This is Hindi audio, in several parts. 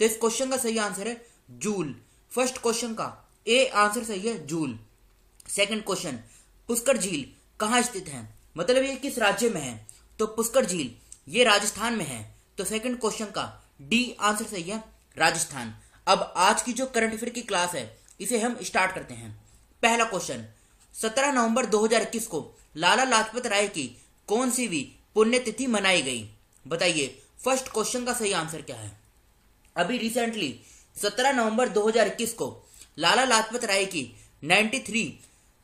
तो इस क्वेश्चन का सही आंसर है जूल। फ़र्स्ट क्वेश्चन का। ए आंसर सही है जूल। सेकंड क्वेश्चन पुष्कर झील कहाँ स्थित है? मतलब ये किस राज्य में है? तो पुष्कर झील, ये राजस्थान में है। तो सेकंड क्वेश्चन का डी आंसर सही है राजस्थान। अब आज की जो करंट अफेयर की क्लास है, इसे हम स्टार्ट करते हैं। पहला क्वेश्चन 17 नवंबर 2021 को लाला लाजपत राय की कौन सी भी पुण्यतिथि मनाई गई? बताइए फ़र्स्ट क्वेश्चन का सही आंसर क्या है? अभी रिसेंटली 17 नवंबर 2021 को लाला लाजपत राय की 93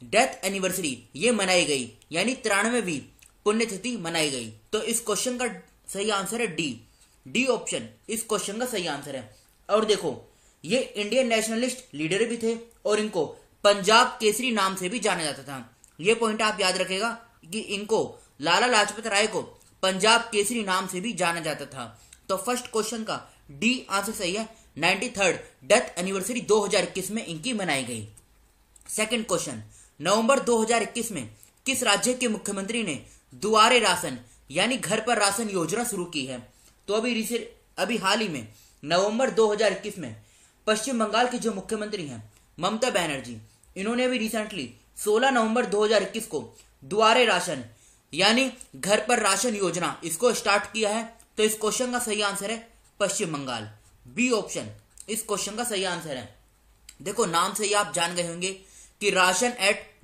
डेथ एनिवर्सरी ये मनाई गई। यानी तिरानवेवी पुण्यतिथि मनाई गई। तो इस क्वेश्चन का सही आंसर है डी डी ऑप्शन इस क्वेश्चन का सही आंसर है। और देखो, ये इंडियन नेशनलिस्ट लीडर भी थे और इनको पंजाब केसरी नाम से भी जाना जाता था। ये पॉइंट आप याद रखेगा कि इनको लाला लाजपत राय को पंजाब केसरी नाम से भी जाना जाता था। तो फ़र्स्ट क्वेश्चन का डी आंसर सही है नाइन्टी थर्ड डेथ एनिवर्सरी 2021 में इनकी मनाई गई। सेकंड क्वेश्चन नवंबर 2021 में किस राज्य के मुख्यमंत्री ने दुआरे राशन, यानी घर पर राशन योजना शुरू की है? तो अभी अभी हाल ही में, नवंबर 2021 में पश्चिम बंगाल के जो मुख्यमंत्री हैं, ममता बनर्जी, इन्होंने भी रिसेंटली 16 नवंबर 2021 को दुआरे राशन, यानी घर पर राशन योजना, इसको स्टार्ट किया है। तो इस क्वेश्चन का सही आंसर है पश्चिम बंगाल। बी ऑप्शन इस क्वेश्चन का सही आंसर है। देखो, नाम से ही आप जान गए होंगे कि राशन एट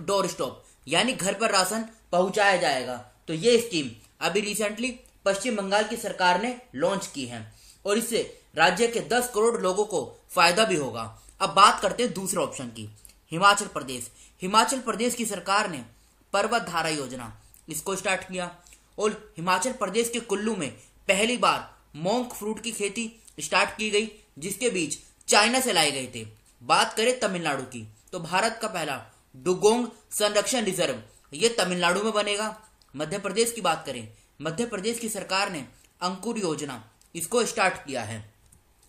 डोर स्टॉप यानी घर पर राशन पहुँचाया जाएगा। तो ये स्कीम अभी रिसेंटली पश्चिम बंगाल की सरकार ने लॉन्च की है और इससे राज्य के 10 करोड़ लोगों को फ़ायदा भी होगा। अब बात करते हैं दूसरे ऑप्शन की। हिमाचल प्रदेश। हिमाचल प्रदेश की सरकार ने पर्वत धारा योजना, इसको स्टार्ट किया। और हिमाचल प्रदेश के कुल्लू में पहली बार मोंक फ्रूट की खेती स्टार्ट की गई, जिसके बीज चाइना से लाए गए थे। बात करें तमिलनाडु की तो भारत का पहला डुगोंग संरक्षण रिज़र्व ये तमिलनाडु में बनेगा। मध्य प्रदेश की बात करें, मध्य प्रदेश की सरकार ने अंकुर योजना, इसको स्टार्ट किया है।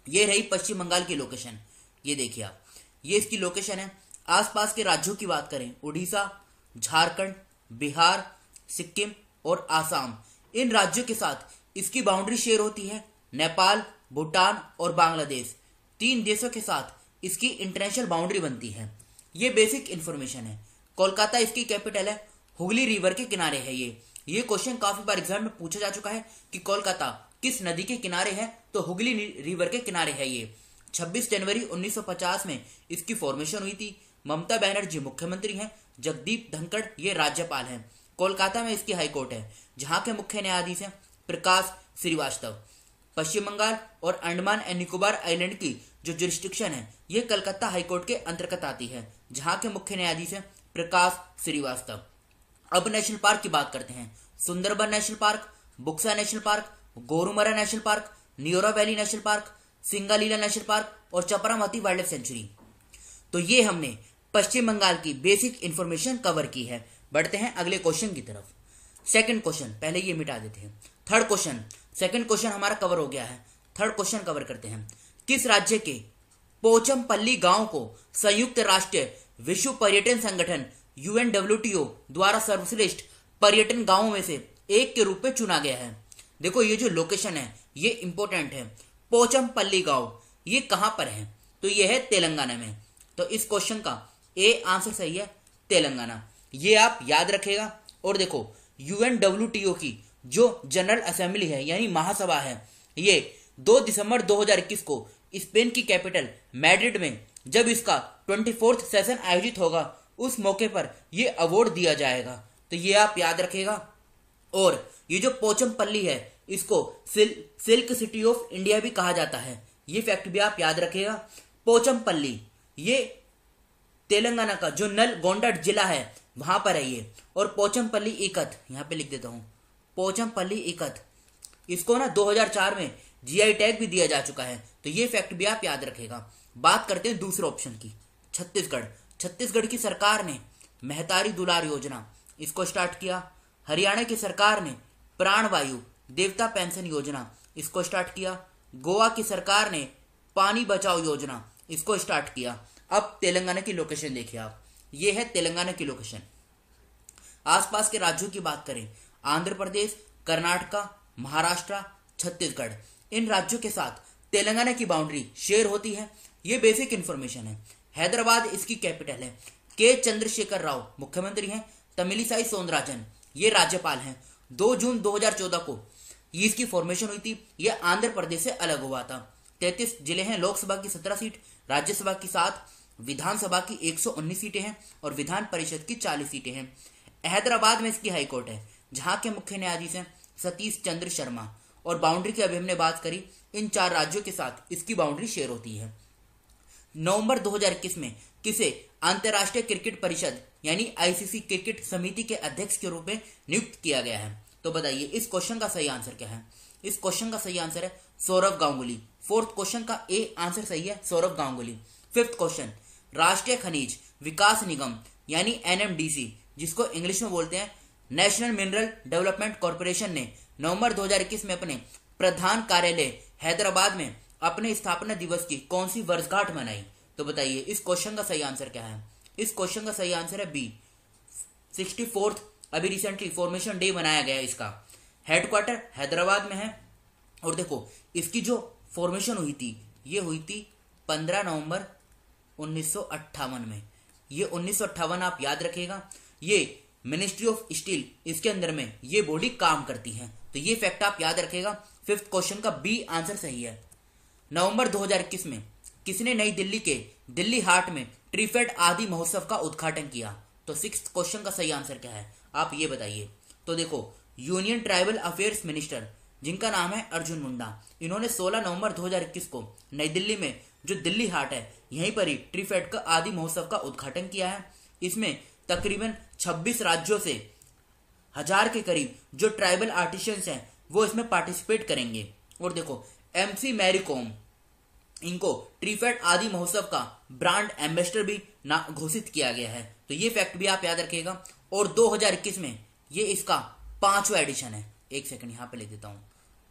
ये रही पश्चिम बंगाल की लोकेशन ये देखिए आप, ये इसकी लोकेशन है। आसपास के राज्यों की बात करें, उड़ीसा, झारखंड, बिहार, सिक्किम और आसाम। इन राज्यों के साथ इसकी बाउंड्री शेयर होती है नेपाल, भूटान और बांग्लादेश। तीन देशों के साथ इसकी इंटरनेशनल बाउंड्री बनती है। ये बेसिक इंफॉर्मेशन है। कोलकाता इसकी कैपिटल है। हुगली रिवर के किनारे है ये। ये क्वेश्चन काफ़ी बार एग्ज़ाम में पूछा जा चुका है कि कोलकाता किस नदी के किनारे है? तो हुगली रिवर के किनारे है ये। 26 जनवरी 1950 में इसकी फॉर्मेशन हुई थी। ममता बनर्जी मुख्यमंत्री हैं। जगदीप धनखड़ ये राज्यपाल हैं। कोलकाता में इसकी हाईकोर्ट है, जहाँ के मुख्य न्यायाधीश हैं। प्रकाश, श्रीवास्तव। पश्चिम बंगाल और अंडमान एंड निकोबार आइलैंड की जो जुरिस्टिक्शन है, ये कलकत्ता हाईकोर्ट के अंतर्गत आती है, जहाँ के मुख्य न्यायाधीश हैं प्रकाश, श्रीवास्तव। अब नेशनल पार्क की बात करते हैं। Sundarban national park, Buxa national park, Gorumara national park, Neora valley national park, Singalila national park और चपरामती वाइल्ड लाइफ सेंचुरी। तो ये हमने पश्चिम बंगाल की बेसिक इंफॉर्मेशन कवर की है। बढ़ते हैं अगले क्वेश्चन की तरफ़। सेकंड क्वेश्चन पहले ये मिटा देते हैं। थर्ड क्वेश्चन सेकंड क्वेश्चन हमारा कवर हो गया है। थर्ड क्वेश्चन कवर करते हैं। किस राज्य के पोचमपल्ली गाँव को संयुक्त राष्ट्र विश्व पर्यटन संगठन यूएनडब्ल्यूटीओ द्वारा सर्वश्रेष्ठ पर्यटन गाँवों में से एक के रूप में चुना गया है? देखो, ये जो लोकेशन है, ये इंपॉर्टेंट है। पोचमपल्ली गाँव, ये कहाँ पर है? तो ये है तेलंगाना में। तो इस क्वेश्चन का ए आंसर सही है, तेलंगाना। ये आप याद रखेगा। और देखो यूएनडब्ल्यूटीओ की जो जनरल असेंबली है यानी महासभा है ये 2 दिसंबर 2021 को स्पेन की कैपिटल मैड्रिड में जब इसका ट्वेंटी सेशन आयोजित होगा उस मौके पर यह अवार्ड दिया जाएगा। तो ये आप याद रखेगा। और ये जो पोचमपल्ली है इसको सिल, सिल्क सिटी ऑफ़ इंडिया भी कहा जाता है। ये फैक्ट भी आप याद रखेगा। पोचमपल्ली ये तेलंगाना का जो नल गोंडा जिला है वहाँ पर है ये और पोचमपल्ली इकत, यहाँ पे लिख देता हूँ। पोचमपल्ली इकत। इसको ना 2004 में जीआई टैग भी दिया जा चुका है। तो ये फैक्ट भी आप याद रखेगा। बात करते हैं दूसरे ऑप्शन की। छत्तीसगढ़। छत्तीसगढ़ की सरकार ने मेहतारी दुलार योजना, इसको स्टार्ट किया। हरियाणा की सरकार ने प्राणवायु, देवता पेंशन योजना, इसको स्टार्ट किया। गोवा की सरकार ने पानी बचाओ योजना, इसको स्टार्ट किया। अब तेलंगाना की लोकेशन देखिए आप। ये है तेलंगाना की लोकेशन आसपास के राज्यों की बात करें, आंध्र प्रदेश, कर्नाटका, महाराष्ट्र, छत्तीसगढ़, इन राज्यों के साथ तेलंगाना की बाउंड्री शेयर होती है। ये बेसिक इंफॉर्मेशन है। हैदराबाद इसकी कैपिटल है। के चंद्रशेखर राव मुख्यमंत्री हैं। तमिलिसाई सौंदराजन ये राज्यपाल हैं। 2 जून 2014 को इसकी फॉर्मेशन हुई थी। यह आंध्र प्रदेश से अलग हुआ था। तैतीस ज़िले हैं। लोकसभा की सत्रह सीट, राज्यसभा की सात विधानसभा की 119 सीटें हैं और विधान परिषद की 40 सीटें हैं। हैदराबाद में इसकी हाईकोर्ट है, जहाँ के मुख्य न्यायाधीश हैं सतीश चंद्र शर्मा। और बाउंड्री की अभी हमने बात करी, इन चार राज्यों के साथ इसकी बाउंड्री शेयर होती है। नवंबर 2021 में किसे अंतर्राष्ट्रीय क्रिकेट परिषद, यानी आईसीसी क्रिकेट समिति के अध्यक्ष के रूप में नियुक्त किया गया है? तो बताइए, इस क्वेश्चन का सही आंसर क्या है? इस क्वेश्चन का सही आंसर है सौरभ गांगुली। फोर्थ क्वेश्चन का ए आंसर सही है सौरभ गांगुली। फिफ्थ क्वेश्चन राष्ट्रीय खनिज विकास निगम, यानी एनएमडीसी, जिसको इंग्लिश में बोलते हैं नेशनल मिनरल डेवलपमेंट कॉरपोरेशन ने नवंबर 2021 में अपने प्रधान कार्यालय हैदराबाद में अपने स्थापना दिवस की कौन सी वर्षगांठ मनाई? तो बताइए, इस क्वेश्चन का सही आंसर क्या है? इस क्वेश्चन का सही आंसर है बी सिक्सटी फोर्थ अभी रिसेंटली फॉर्मेशन डे मनाया गया इसका। हेडक्वार्टर हैदराबाद में है। और देखो, इसकी जो फॉर्मेशन हुई थी, ये हुई थी पंद्रह नवंबर उन्नीस में। ये उन्नीस आप याद रखेगा ये मिनिस्ट्री ऑफ़ स्टील इसके अंदर में ये बॉडी काम करती है। तो ये फैक्ट आप याद रखेगा फिफ्थ क्वेश्चन का बी आंसर सही है। नवंबर 2021 में किसने नई दिल्ली के दिल्ली हाट में ट्रीफेड आदि महोत्सव का उद्घाटन किया? तो सिक्स क्वेश्चन का सही आंसर क्या है? आप ये बताइए। तो देखो यूनियन ट्राइबल अफेयर्स मिनिस्टर जिनका नाम है अर्जुन मुंडा, इन्होंने 16 नवंबर 2021 को नई दिल्ली में जो दिल्ली हाट है, यहीं पर ही ट्रीफेड का आदि महोत्सव का उद्घाटन किया है। इसमें तकरीबन 26 राज्यों से हज़ार के करीब जो ट्राइबल आर्टिशियंस हैं, वो इसमें पार्टिसिपेट करेंगे। और देखो एमसी मैरीकॉम इनको ट्रीफेड आदि महोत्सव का ब्रांड एम्बेसडर भी घोषित किया गया है। तो ये फैक्ट भी आप याद रखिएगा। और 2021 में ये इसका पांचवा एडिशन है। एक सेकंड, यहाँ पे ले देता हूँ।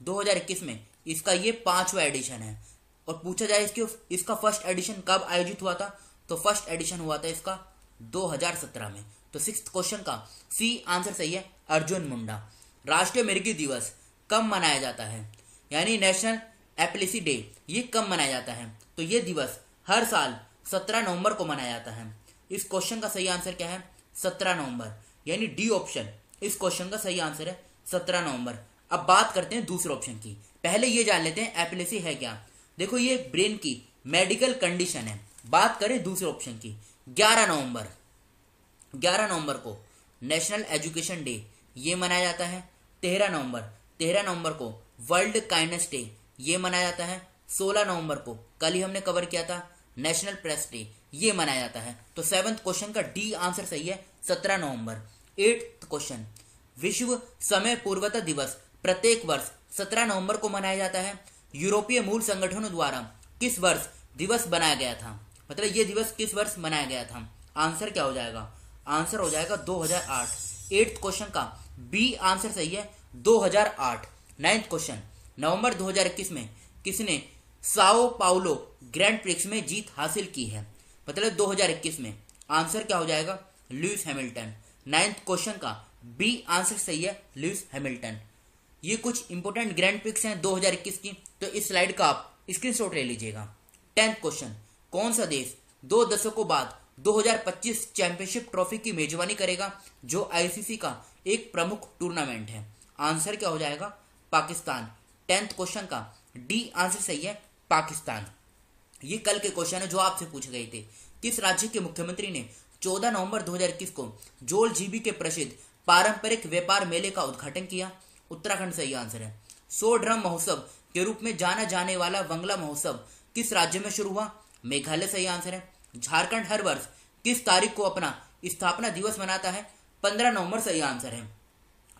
2021 में इसका ये पांचवा एडिशन है। और पूछा जाए इसके इसका फ़र्स्ट एडिशन कब आयोजित हुआ था? तो फ़र्स्ट एडिशन हुआ था इसका 2017 में। तो सिक्स क्वेश्चन का सी आंसर सही है, अर्जुन मुंडा। राष्ट्रीय मिर्गी दिवस कब मनाया जाता है? यानी नेशनल एप्लिसी डे ये कब मनाया जाता है? तो ये दिवस हर साल 17 नवंबर को मनाया जाता है। इस क्वेश्चन का सही आंसर क्या है? 17 नवंबर। यानी डी ऑप्शन इस क्वेश्चन का सही आंसर है 17 नवंबर। अब बात करते हैं दूसरे ऑप्शन की। पहले ये जान लेते हैं एपिलेसी है क्या। देखो ये ब्रेन की मेडिकल कंडीशन है। बात करें दूसरे ऑप्शन की। 11 नवंबर। 11 नवंबर को नेशनल एजुकेशन डे, ये मनाया जाता है। 13 नवंबर। 13 नवंबर को वर्ल्ड काइंडनेस डे, ये मनाया जाता है। 16 नवंबर को, कल ही हमने कवर किया था, नेशनल प्रेस डे, ये मनाया जाता है। तो सेवंथ क्वेश्चन का डी आंसर सही है 17 नवंबर। एट्थ क्वेश्चन विश्व समय पूर्वता दिवस, प्रत्येक वर्ष 17 नवंबर को मनाया जाता है। यूरोपीय मूल संगठनों द्वारा किस वर्ष दिवस बनाया गया था? मतलब ये दिवस किस वर्ष मनाया गया था? आंसर क्या हो जाएगा? आंसर हो जाएगा 2008 एट्थ क्वेश्चन का बी आंसर सही है 2008 नाइन्थ क्वेश्चन, नवंबर 2021 में किसने साओ पाउलो ग्रैंड प्रिक्स में जीत हासिल की है? मतलब 2021 में। आंसर क्या हो जाएगा? Lewis Hamilton. नाइन्थ क्वेश्चन का बी आंसर सही है लुइस हैमिल्टन। ये कुछ इंपोर्टेंट ग्रैंड पिक्स हैं 2021 की तो इस स्लाइड का आप स्क्रीनशॉट ले लीजिएगा। टेंथ क्वेश्चन कौन सा देश दो दशकों बाद 2025 चैंपियनशिप ट्रॉफी की मेजबानी करेगा, जो आईसीसी का एक प्रमुख टूर्नामेंट है? आंसर क्या हो जाएगा? पाकिस्तान। टेंथ क्वेश्चन का डी आंसर सही है, पाकिस्तान। ये कल के क्वेश्चन है जो आपसे पूछे गए थे। किस राज्य के मुख्यमंत्री ने 14 नवंबर 2021 को जोल जीबी के प्रसिद्ध पारंपरिक व्यापार मेले का उद्घाटन किया? उत्तराखंड सही आंसर है। सो ड्रम महोत्सव के रूप में जाना जाने वाला बंगला महोत्सव किस राज्य में शुरू हुआ? मेघालय सही आंसर है। झारखंड हर वर्ष किस तारीख को अपना स्थापना दिवस मनाता है? पंद्रह नवंबर सही आंसर है।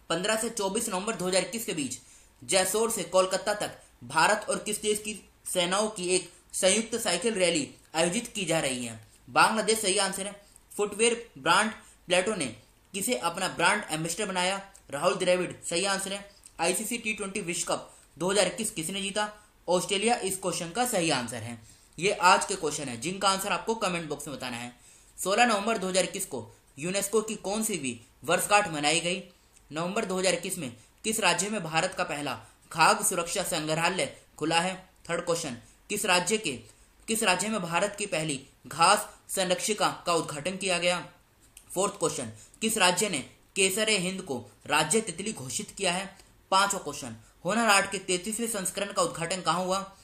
पंद्रह से चौबीस नवंबर 2021 के बीच जयसोर से कोलकाता तक भारत और किस देश की सेनाओं की एक संयुक्त साइकिल रैली आयोजित की जा रही है? बांग्लादेश सही आंसर है। फुटवेयर ब्रांड प्लेटो ने किसे अपना ब्रांड एम्बेसडर बनाया? राहुल द्रविड़, सही आंसर है आईसीसी टी ट्वेंटी विश्व कप 2021 किसने जीता? ऑस्ट्रेलिया, इस क्वेश्चन का सही आंसर है। ये आज के क्वेश्चन है, जिनका आंसर आपको कमेंट बॉक्स में बताना है। 16 नवंबर 2021 को यूनेस्को की कौन सी भी वर्षगांठ मनाई गई? नवंबर 2021 में किस राज्य में भारत का पहला खाद्य सुरक्षा संग्रहालय खुला है? थर्ड क्वेश्चन किस राज्य के, किस राज्य में भारत की पहली घास संरक्षिका का उद्घाटन किया गया? फोर्थ क्वेश्चन किस राज्य ने केसर हिंद को राज्य तितली घोषित किया है। पांचवा क्वेश्चन, होनर आर्ट के तैतीसवें संस्करण का उद्घाटन कहाँ हुआ?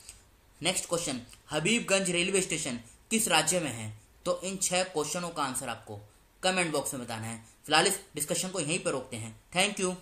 Next question, Habibganj railway station किस राज्य में है? तो इन छह क्वेश्चनों का आंसर आपको कमेंट बॉक्स में बताना है। फ़िलहाल इस डिस्कशन को यहीं पर रोकते हैं। Thank you.